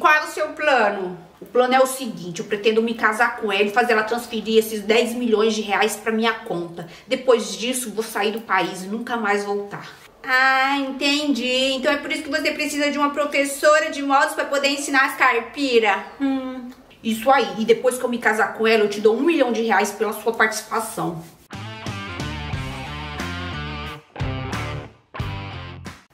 qual é o seu plano? O plano é o seguinte, eu pretendo me casar com ela e fazer ela transferir esses 10 milhões de reais para minha conta. Depois disso, vou sair do país e nunca mais voltar. Ah, entendi. Então é por isso que você precisa de uma professora de modos para poder ensinar as caipiras. Hum. Isso aí. E depois que eu me casar com ela, eu te dou um milhão de reais pela sua participação.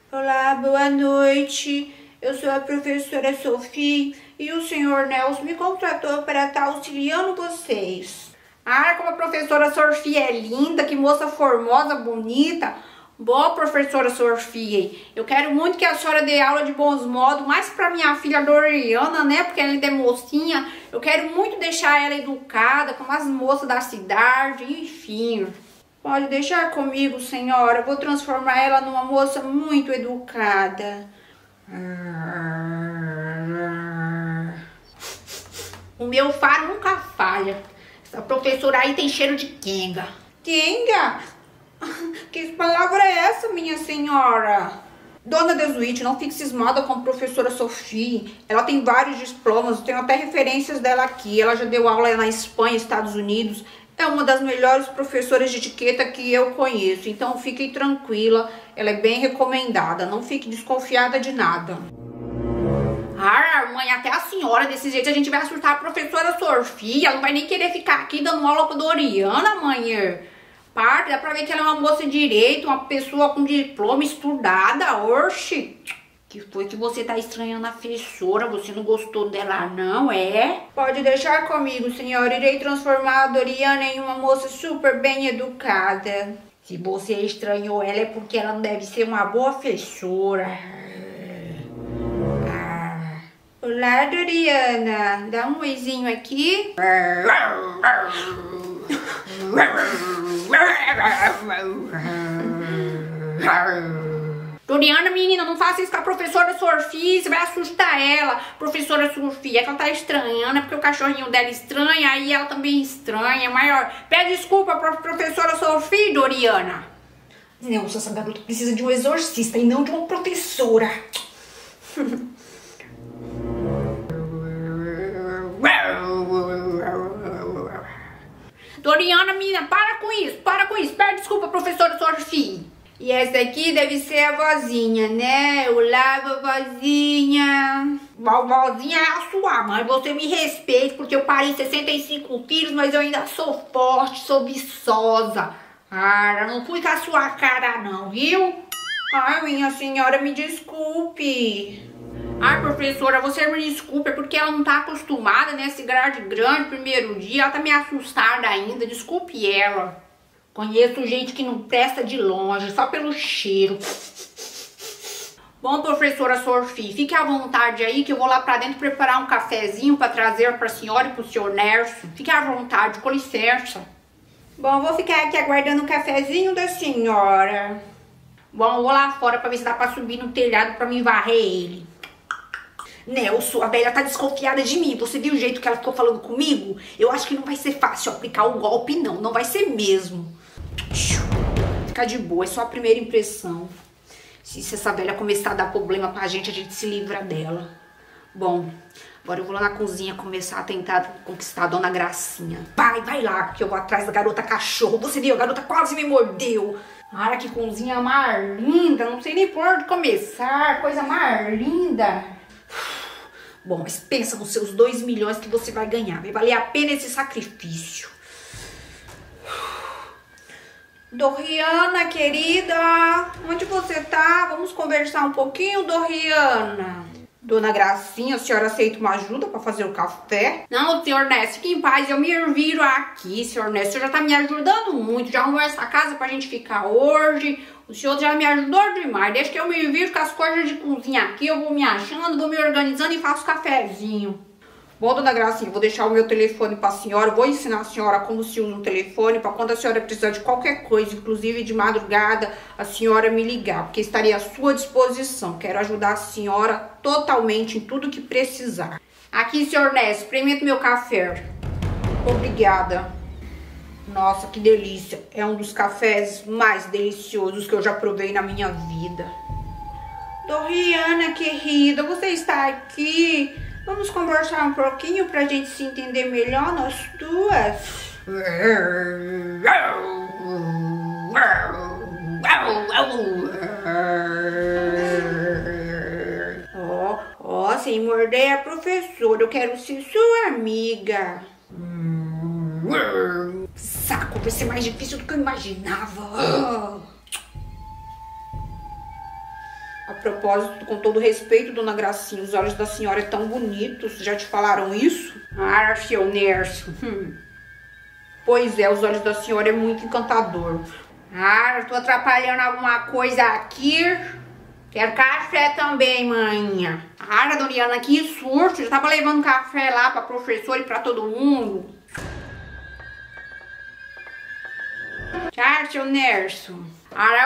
Olá, boa noite. Eu sou a professora Sofia e o senhor Nelson me contratou para estar auxiliando vocês. Ah, como a professora Sofia é linda, que moça formosa, bonita. Boa, professora Sofia. Eu quero muito que a senhora dê aula de bons modos, mais para minha filha Doriana, né? Porque ela ainda é mocinha. Eu quero muito deixar ela educada, como as moças da cidade, enfim. Pode deixar comigo, senhora. Eu vou transformar ela numa moça muito educada. O meu faro nunca falha. Essa professora aí tem cheiro de quenga. Quenga? Que palavra é essa, minha senhora? Dona Desuíte, não fique cismada com a professora Sofia. Ela tem vários diplomas, tenho até referências dela aqui. Ela já deu aula na Espanha, Estados Unidos. É uma das melhores professoras de etiqueta que eu conheço. Então fique tranquila, ela é bem recomendada. Não fique desconfiada de nada. Ah, mãe, até a senhora, desse jeito a gente vai assustar a professora Sofia. Não vai nem querer ficar aqui dando aula pra Doriana, mãe parte, dá pra ver que ela é uma moça direito, uma pessoa com diploma, estudada, oxe. Que foi que você tá estranhando a professora? Você não gostou dela, não, é? Pode deixar comigo, senhora. Irei transformar a Doriana em uma moça super bem educada. Se você estranhou ela é porque ela não deve ser uma boa professora. Ah. Olá, Doriana. Dá um oizinho aqui. Doriana, menina, não faça isso com a professora Sofia, você vai assustar ela. Professora Sofia, é que ela tá estranhando, é porque o cachorrinho dela estranha, aí ela também estranha, maior. Pede desculpa pra professora Sofia, Doriana. Não, essa garota precisa de um exorcista e não de uma professora. Doriana, menina, para com isso, para com isso. Pede desculpa, professora Sofia. E essa aqui deve ser a vozinha, né? Olá, vozinha. Vozinha é a sua, mãe. Você me respeita, porque eu parei 65 quilos, mas eu ainda sou forte, sou viçosa. Ah, não fui com a sua cara, não, viu? Ai, minha senhora, me desculpe. Ai, professora, você me desculpa, é porque ela não tá acostumada, né? Esse grade grande, primeiro dia, ela tá me assustada ainda, desculpe ela. Conheço gente que não presta de longe, só pelo cheiro. Bom, professora Sofia, fique à vontade aí que eu vou lá pra dentro preparar um cafezinho pra trazer pra senhora e pro senhor Nerso. Fique à vontade, com licença. Bom, vou ficar aqui aguardando o cafezinho da senhora. Bom, eu vou lá fora pra ver se dá pra subir no telhado pra me varrer ele. Nelson, a velha tá desconfiada de mim. Você viu o jeito que ela ficou falando comigo? Eu acho que não vai ser fácil aplicar o golpe, não. Não vai ser mesmo. Fica de boa, é só a primeira impressão. Se, essa velha começar a dar problema pra gente, a gente se livra dela. Bom, agora eu vou lá na cozinha começar a tentar conquistar a dona Gracinha. Vai, vai lá, que eu vou atrás da garota cachorro. Você viu, a garota quase me mordeu. Olha que cozinha mais linda, não sei nem por onde começar. Coisa mais linda. Bom, mas pensa nos seus 2 milhões que você vai ganhar. Vai valer a pena esse sacrifício. Doriana, querida, onde você tá? Vamos conversar um pouquinho, Doriana. Dona Gracinha, a senhora aceita uma ajuda para fazer o café? Não, senhor Ness, fique em paz, eu me viro aqui, senhor Ness. O senhor já tá me ajudando muito, já arrumou essa casa pra gente ficar hoje. O senhor já me ajudou demais. Deixa que eu me viro com as coisas de cozinha aqui, eu vou me achando, vou me organizando e faço cafezinho. Bom, dona Gracinha, vou deixar o meu telefone para a senhora, vou ensinar a senhora como se usa um telefone, para quando a senhora precisar de qualquer coisa, inclusive de madrugada, a senhora me ligar, porque estarei à sua disposição. Quero ajudar a senhora totalmente em tudo que precisar. Aqui, senhor Ness, experimenta meu café. Obrigada. Nossa, que delícia. É um dos cafés mais deliciosos que eu já provei na minha vida. Doriana, querida, você está aqui? Vamos conversar um pouquinho pra gente se entender melhor, nós duas. Ó, ó, sem morder a professora, eu quero ser sua amiga. Saco, vai ser mais difícil do que eu imaginava. A propósito, com todo respeito, dona Gracinha, os olhos da senhora são tão bonitos. Já te falaram isso? Ah, seu Nerso. Hum. Pois é, os olhos da senhora é muito encantador. Ah, tô atrapalhando alguma coisa aqui. Quero café também, manhã. Ah, Doriana, que surto. Já tava levando café lá pra professora e pra todo mundo. Tchau, seu Nerso.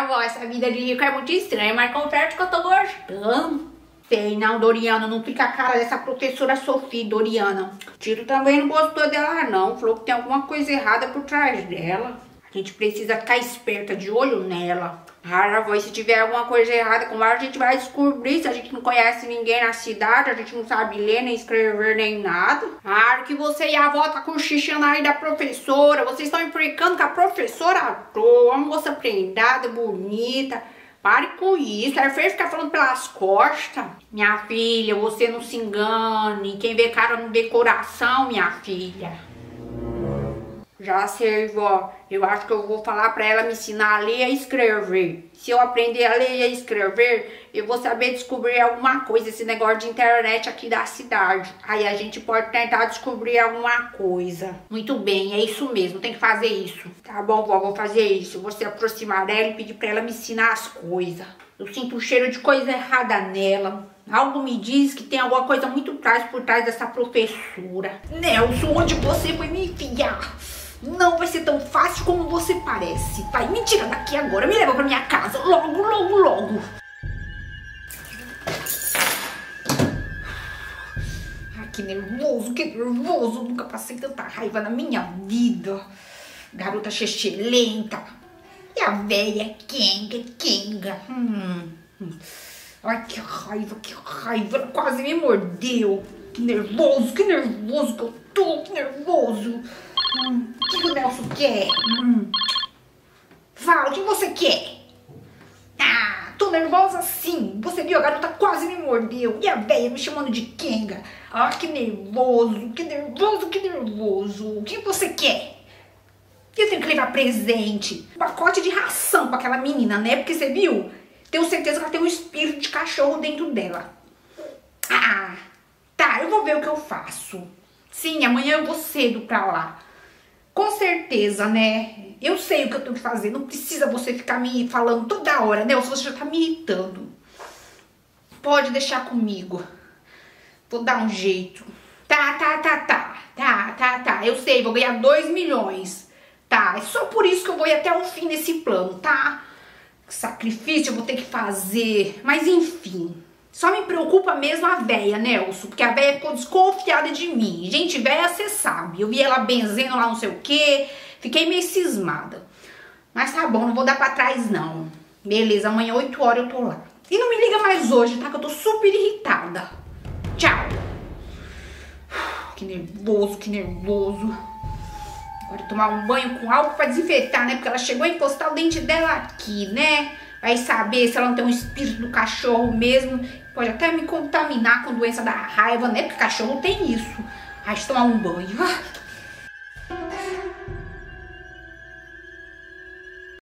Vó, essa vida de rico é muito estranha, mas confesso que eu tô gostando. Sei não, Doriana, não fica a cara dessa professora Sofia, Doriana. Tiro também não gostou dela não, falou que tem alguma coisa errada por trás dela. A gente precisa ficar esperta, de olho nela. Rara se tiver alguma coisa errada com ela, a gente vai descobrir. Se a gente não conhece ninguém na cidade, a gente não sabe ler, nem escrever, nem nada. Claro que você e a avó tá cochichando aí da professora. Vocês estão implicando com a professora à toa. Uma moça prendada, bonita. Pare com isso. É feio ficar falando pelas costas. Minha filha, você não se engane. Quem vê cara não vê coração, minha filha. Já sei, vó. Eu acho que eu vou falar para ela me ensinar a ler e a escrever. Se eu aprender a ler e a escrever, eu vou saber descobrir alguma coisa, esse negócio de internet aqui da cidade. Aí a gente pode tentar descobrir alguma coisa. Muito bem, é isso mesmo, tem que fazer isso. Tá bom, vó, vou fazer isso. Vou se aproximar dela e pedir para ela me ensinar as coisas. Eu sinto um cheiro de coisa errada nela. Algo me diz que tem alguma coisa muito trás por trás dessa professora. Nelson, onde você foi me enfiar? Não vai ser tão fácil como você parece. Vai, me tira daqui agora, me leva pra minha casa. Logo, logo, logo. Ai, que nervoso, que nervoso. Nunca passei tanta raiva na minha vida. Garota lenta. E a velha Kenga, Kenga. Hum. Ai, que raiva, que raiva. Ela quase me mordeu. Que nervoso, que nervoso que eu tô, que nervoso. Hum, o que o Nelson quer? Hum. Fala, o que você quer? Ah, tô nervosa sim. Você viu, a garota quase me mordeu. E a velha me chamando de Kenga. Ah, que nervoso, que nervoso, que nervoso. O que você quer? Eu tenho que levar presente. Um pacote de ração pra aquela menina, né? Porque você viu? Tenho certeza que ela tem um espírito de cachorro dentro dela. Ah, tá, eu vou ver o que eu faço. Sim, amanhã eu vou cedo pra lá. Com certeza, né? Eu sei o que eu tenho que fazer. Não precisa você ficar me falando toda hora, né? Ou se você já tá me irritando. Pode deixar comigo. Vou dar um jeito. Tá, tá, tá, tá. Tá, tá, tá. Eu sei, vou ganhar 2 milhões. Tá, é só por isso que eu vou ir até o fim desse plano, tá? sacrifício eu vou ter que fazer. Mas enfim. Só me preocupa mesmo a véia, Nelson, porque a véia ficou desconfiada de mim. Gente, véia, você sabe. Eu vi ela benzendo lá não sei o quê, fiquei meio cismada. Mas tá bom, não vou dar pra trás não. Beleza, amanhã 8 horas eu tô lá. E não me liga mais hoje, tá? Que eu tô super irritada. Tchau. Que nervoso, que nervoso. Agora tomar um banho com álcool pra desinfetar, né? Porque ela chegou a encostar o dente dela aqui, né? Vai saber se ela não tem um espírito do cachorro mesmo. Pode até me contaminar com doença da raiva, né? Porque cachorro tem isso. Eu tomar um banho.